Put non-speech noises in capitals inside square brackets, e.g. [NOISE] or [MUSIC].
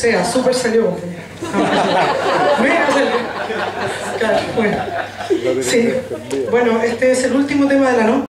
sea, súper salió. [LAUGHS] Mira, salió. Claro, bueno. Sí. Bueno, este es el último tema de la noche.